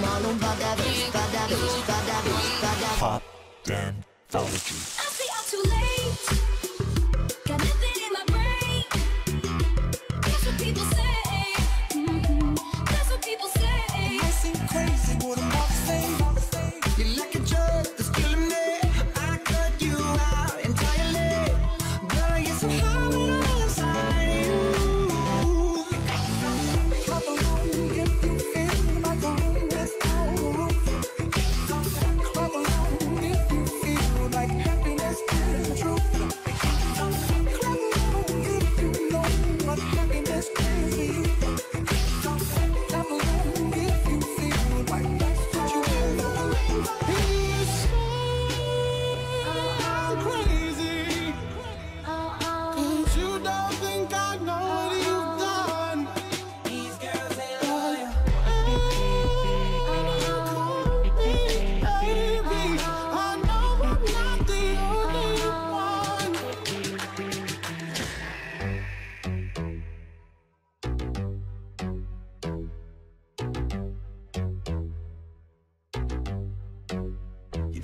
malum Pop damn. i'm what people say. Mm -hmm. That's what people say. I seem crazy, what am I?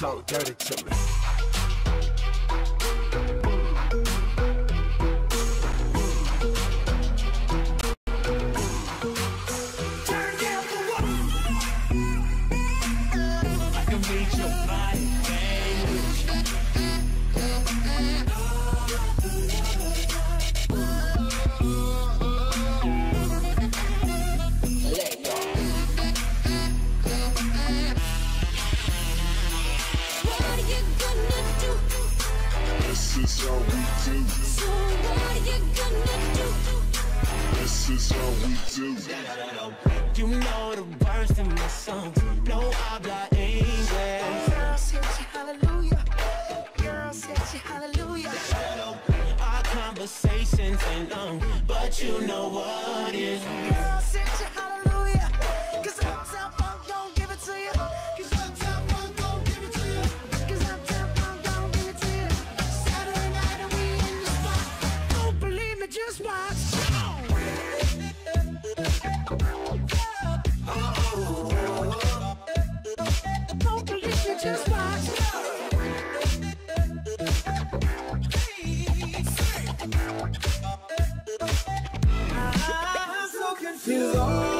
talk dirty to me. You know the words in my song. No I don't English. Girl, said she hallelujah. Girl, said she hallelujah. Our conversations ain't long, but you know what? you are.